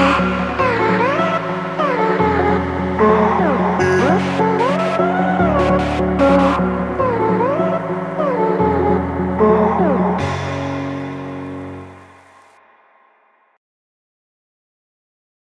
Yeah.